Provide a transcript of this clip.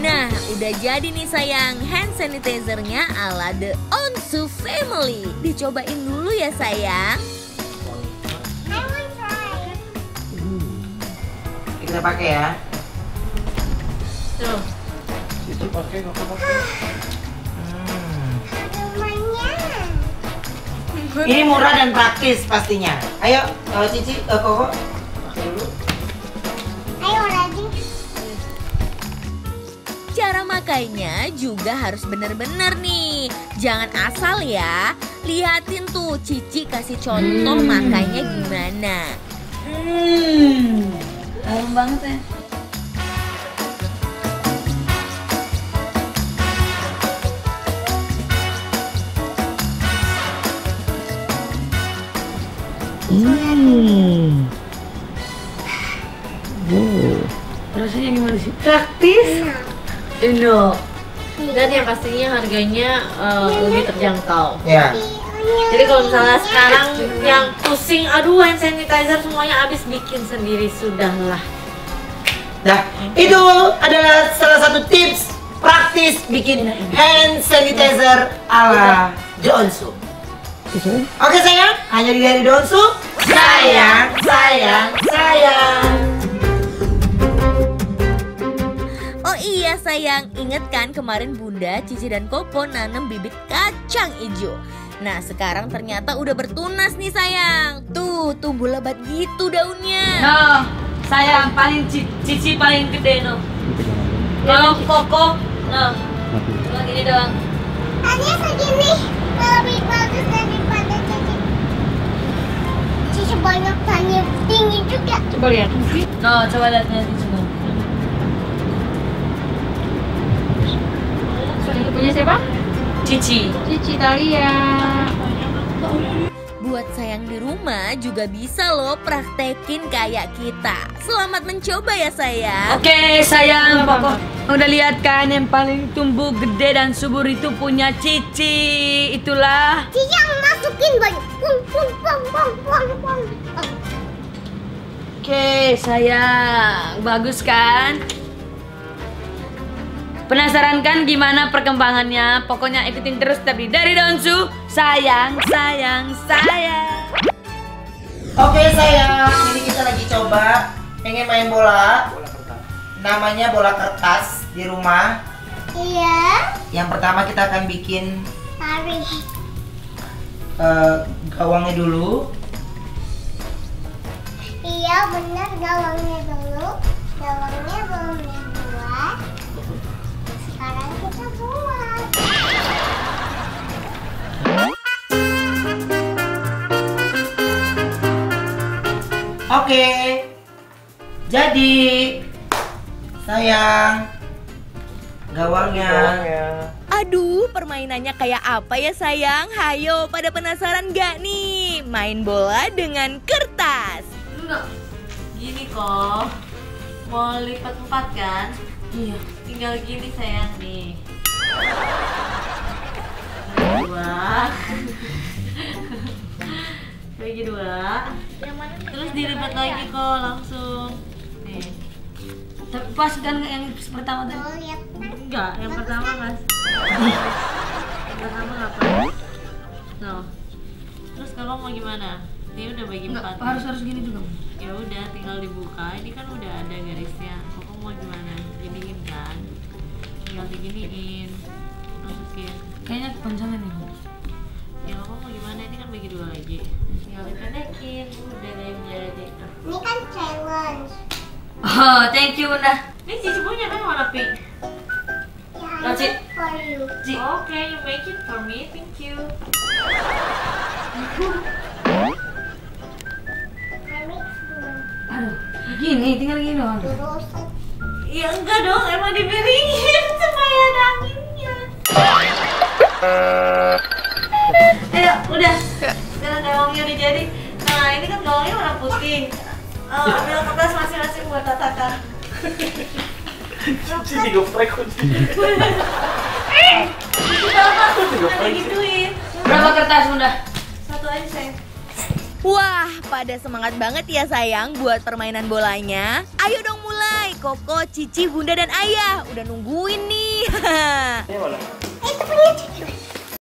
Nah, udah jadi nih sayang hand sanitizernya ala The Onsu Family. Dicobain dulu ya sayang. I want try. Kita pakai ya. Tuh. Cici pakai nggak pakai. Hmm. Ini murah dan praktis pastinya. Ayo, kalau Cici, eh, Koko, Cara makainya juga harus bener-bener nih. Jangan asal ya. Lihatin tuh Cici kasih contoh makainya gimana. Hmm. Harum banget ya. Hmm. Rasanya gimana sih? Praktis. Indo. Dan yang pastinya harganya eh, lebih terjangkau. Ya. Jadi kalau misalnya sekarang yang pusing, aduh hand sanitizer semuanya habis bikin sendiri sudahlah. Nah, itu adalah salah satu tips praktis bikin hand sanitizer ala Donsu. Oke sayang, hanya di dari Donsu. Sayang, sayang, sayang. Sayang, inget kan kemarin Bunda, Cici dan Koko nanam bibit kacang hijau. Nah sekarang ternyata udah bertunas nih sayang. Tuh tumbuh lebat gitu daunnya. No, saya paling ci- cici paling gede no. Kalau koko, no. Cuma gini doang. Hanya segini lebih bagus daripada cici. Cici banyak tanya tinggi juga. Coba lihat. No, coba lihat lihat di punya siapa? Cici. Cici Talia. Buat sayang di rumah juga bisa loh praktekin kayak kita. Selamat mencoba ya sayang. Oke sayang, pokok udah lihat kan yang paling tumbuh gede dan subur itu punya Cici. Itulah. Cici yang masukin banyak. Pung pung pung pung pung pung. Oke sayang, bagus kan? Penasaran kan gimana perkembangannya? Pokoknya ikutin terus tapi dari Donsu. Sayang, sayang, sayang. Oke sayang, ini kita lagi coba pengen main bola. Namanya bola kertas di rumah. Iya. Yang pertama kita akan bikin Tarik. eh, gawangnya dulu. Iya benar gawangnya dulu. Gawangnya belum dibuat. Oke. Jadi sayang gawangnya. Aduh, permainannya kayak apa ya sayang? Hayo, pada penasaran gak nih? Main bola dengan kertas. Enggak. Gini kok. Mau lipat empat kan? Iya. Tinggal gini sayang nih. Dua. Bagi dua. Terus dilipat lagi kok langsung. Nih. Tapi pas kan yang pertama tadi. Tuh kan. Enggak, yang pertama mas. yang pertama ngapain? No. Terus kalau mau gimana? Ini udah bagi Enggak, empat. harus harus gini juga. Ya udah, tinggal dibuka. Ini kan udah ada garisnya. Koko mau gimana? Giniin kan? Tinggal diginiin. Masukin. Kayaknya kepanjangan nih. Ya koko mau gimana? Ini kan bagi dua lagi. Tinggal dipendekin. Udah deh. Ini kan challenge. Oh, thank you Bunda. Ini cici punya kan warna pink. Ya, That's it. for you. Oke, you make it for me. Thank you. I. Aduh, gini, tinggal gini doang. Terus Ya enggak dong, emang dimiringin supaya ada anginnya. Ayo, udah. Sekarang gawangnya udah jadi. Nah, ini kan gawangnya warna putih. Oh, ambil kertas masing-masing buat tatakan. Cici digeprek kunci. Ada gituin. Berapa kertas Bunda? Satu aja sayang. Wah, pada semangat banget ya sayang buat permainan bolanya. Ayo dong mulai. Koko, Cici, Bunda dan Ayah. Udah nungguin nih. Ini mana?